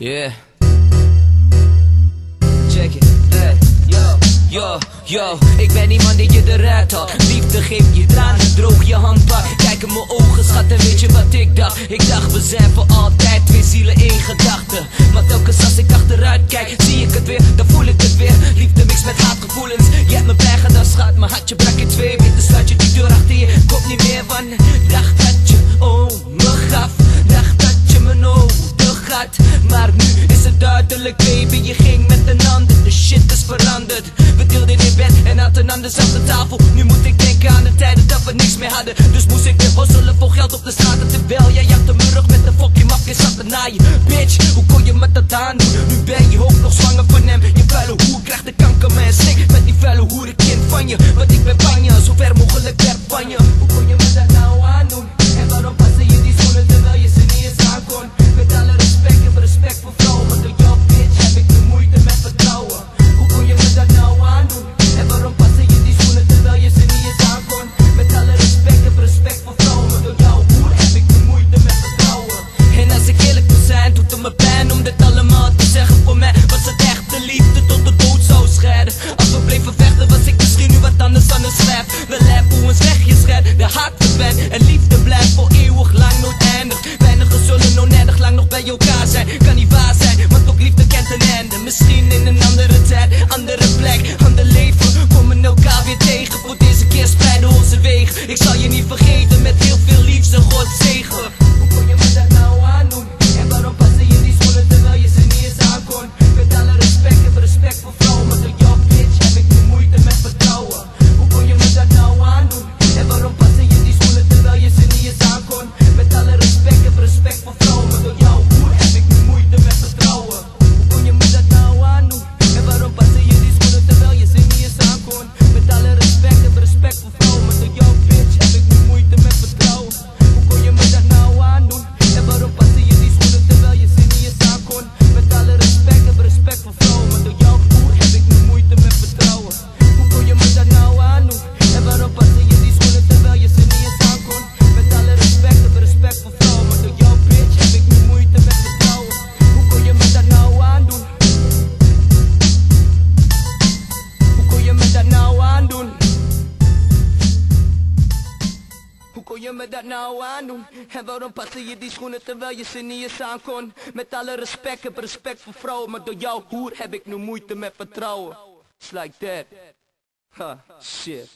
Yeah. Check it. Hey, yo, yo, yo. Ik ben die man die je eruit haalt. Liefde geeft je tranen, droog je handbak. Kijk in mijn ogen, schat, en weet je wat ik dacht? Ik dacht, we zijn voor altijd twee zielen, één gedachte. Maar telkens als ik achteruit kijk, zie ik het weer, dan voel ik het weer. Liefde mix met haatgevoelens. Je hebt me blij schat. Mijn hartje brak In bed en hadden aan dezelfde tafel. Nu moet ik denken aan de tijden dat we niks meer hadden. Dus moest ik weer hosselen voor geld op de straat. Terwijl jij achter mijn rug met de fucking mafia zat te naaien. Bitch, hoe kon je me dat aandoen? Nu ben je ook nog zwanger van hem. Je vuile hoer krijgt de kanker met stik. Met die vuile kind van je. Want ik ben van je, zo ver In een andere tijd, andere plek, ander leven. Komen elkaar weer tegen, voor deze keer spreiden onze wegen. Ik zal je niet vergeten, met heel veel liefde, God zegen. Nou aandoen? En waarom paste je die schoenen terwijl je ze niet eens aankon? Met alle respect, heb respect voor vrouwen, maar door jou hoer heb ik nu moeite met vertrouwen. It's like that. Huh, shit.